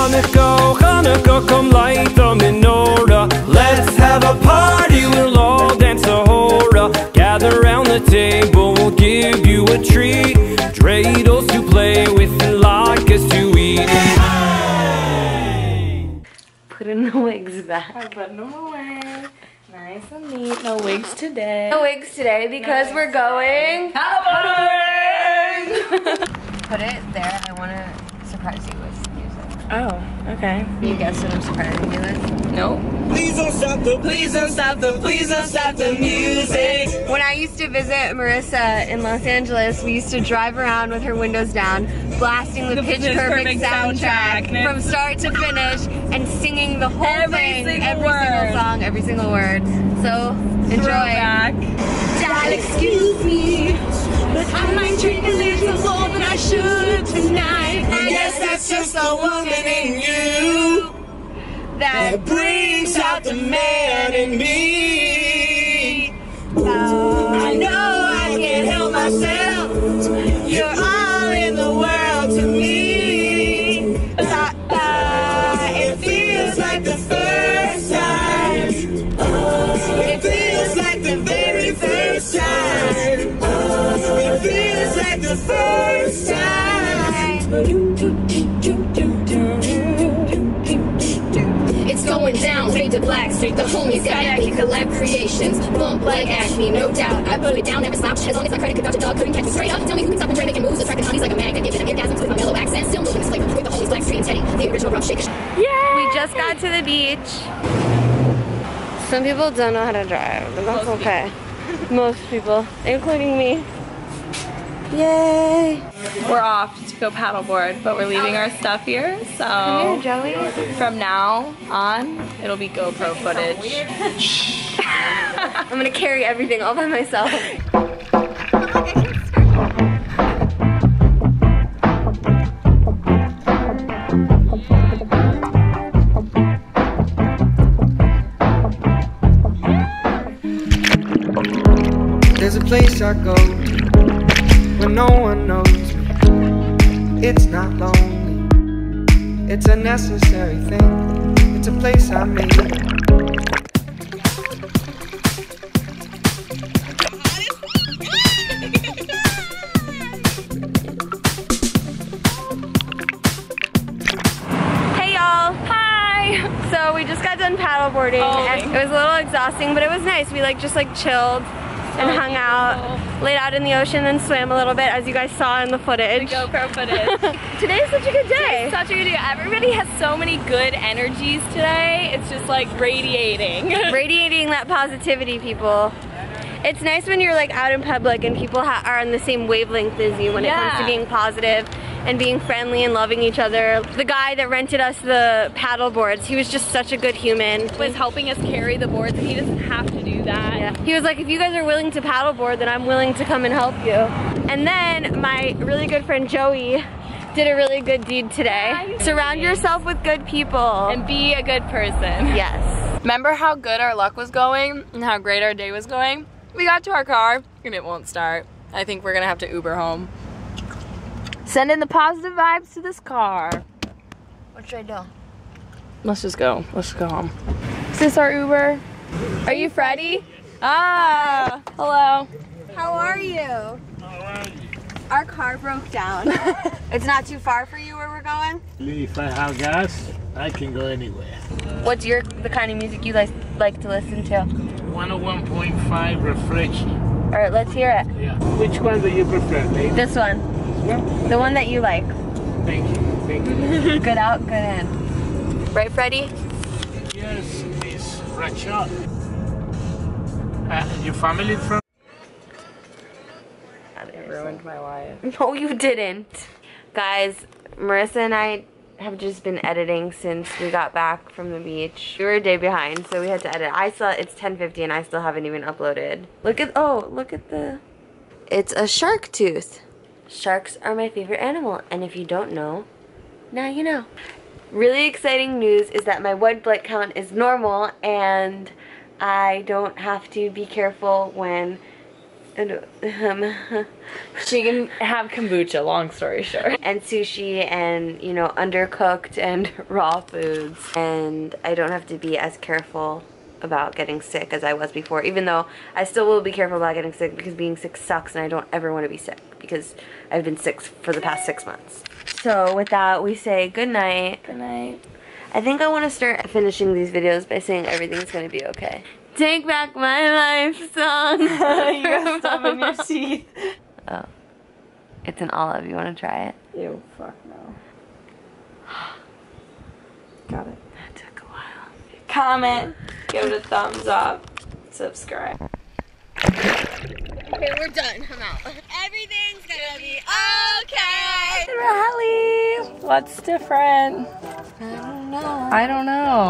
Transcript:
Hanukkah, Hanukkah, come light the menorah. Let's have a party, we'll all dance a hora. Gather round the table, we'll give you a treat. Dreidels to play with and latkes to eat. Putting the wigs back. I put them away. Nice and neat. No wigs today. No wigs today because we're going. Put it there. I want to surprise you with music. Oh, okay. You guess what I'm surprising you with? Nope. Please don't stop the, please don't stop the, please don't stop the music. When I used to visit Marissa in Los Angeles, we used to drive around with her windows down, blasting the, The Pitch Pitch Perfect, Perfect soundtrack, soundtrack. from start to finish and singing the whole Every thing, single every word. single song, every single word. So enjoy. Throwback. Dad, excuse me, but I might drink a little more than I should tonight. I guess that's just the woman in you that brings out the man in me. I know I can't help myself. You're all in the world to me. Ah, ah, It feels like the first time. It feels like the very first time. It feels like the first time. To black, straight the homies, got acne, collab creations, bump like acne, no doubt. I put it down, never slouch, as long as my credit could vouch a dog couldn't catch me straight up. Tell me who can stop and try making moves, attracting hotties like a magnet, giving them orgasms with my mellow accent, still moving this flavor with the homies, Blackstreet and Teddy, the original rough shaker. Yeah. We just got to the beach. Some people don't know how to drive, but that's okay. Most people, including me. Yay! We're off to go paddleboard, but we're leaving our stuff here. Come So here, Joey. from now on, it'll be GoPro footage. I'm gonna carry everything all by myself. There's a place I go when no one knows me. It's not lonely, it's a necessary thing. It's a place I made. Hey y'all! Hi! So we just got done paddleboarding Oh, it was a little exhausting, but it was nice. We like just like chilled and oh, hung out, laid out in the ocean and swam a little bit as you guys saw in the footage. GoPro footage. Today's such a good day. Such a good day. Everybody has so many good energies today. It's just like radiating. Radiating that positivity, people. It's nice when you're like out in public and people ha- are on the same wavelength as you when it comes to being positive and being friendly and loving each other. The guy that rented us the paddle boards, he was just such a good human. was helping us carry the boards and he doesn't have to do that. Yeah. He was like, if you guys are willing to paddleboard, then I'm willing to come and help you. And then my really good friend Joey did a really good deed today. Yeah, Surround did. yourself with good people. And be a good person. yes. Remember how good our luck was going and how great our day was going? We got to our car and it won't start. I think we're gonna have to Uber home. Send in the positive vibes to this car. What should I do? Let's just go. Let's go home. Is this our Uber? Are you Freddie? Ah, hello. How are you? Our car broke down. it's not too far for you where we're going? If I have gas, I can go anywhere. What's your the kind of music you like like to listen to? 101.5 Refresh. All right, let's hear it. Yeah. Which one do you prefer, lady? This one, This the one that you like. Thank you. Thank you. Good out, good in. Right, Freddy? yes, Miss Rachel. Uh, your family from? It ruined my life. No, you didn't. Guys, Marissa and I have just been editing since we got back from the beach. We were a day behind, so we had to edit. I still, it's 10.50 and I still haven't even uploaded. Look at, oh, look at the, it's a shark tooth. Sharks are my favorite animal, and if you don't know, now you know. Really exciting news is that my white blood count is normal and I don't have to be careful when um, She can have kombucha, long story short. and sushi and you know undercooked and raw foods and I don't have to be as careful about getting sick as I was before even though I still will be careful about getting sick because being sick sucks and I don't ever want to be sick because I've been sick for the past six months. So with that we say good night. Good night. I think I want to start finishing these videos by saying everything's gonna be okay. Take back my life song. you got stuff in your teeth. Oh. It's an olive. You want to try it? Ew, fuck no. Got it. That took a while. Comment, give it a thumbs up, subscribe. Okay, we're done. I'm out. Everything's gonna be okay. Riley, what's different? I don't know. I don't know.